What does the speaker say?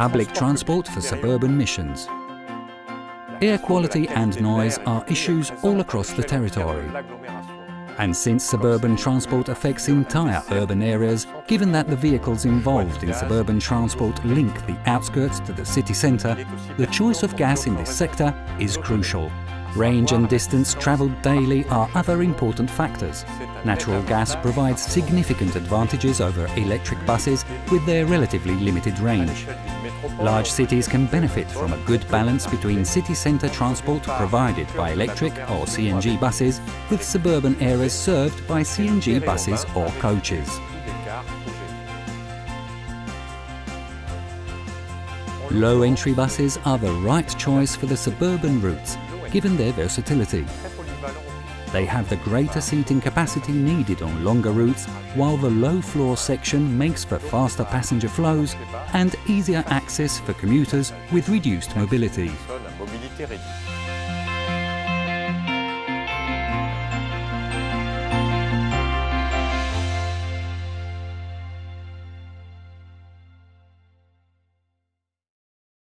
public transport for suburban missions. Air quality and noise are issues all across the territory. And since suburban transport affects entire urban areas, given that the vehicles involved in suburban transport link the outskirts to the city centre, the choice of gas in this sector is crucial. Range and distance travelled daily are other important factors. Natural gas provides significant advantages over electric buses with their relatively limited range. Large cities can benefit from a good balance between city centre transport provided by electric or CNG buses with suburban areas served by CNG buses or coaches. Low entry buses are the right choice for the suburban routes given their versatility. They have the greater seating capacity needed on longer routes, while the low floor section makes for faster passenger flows and easier access for commuters with reduced mobility.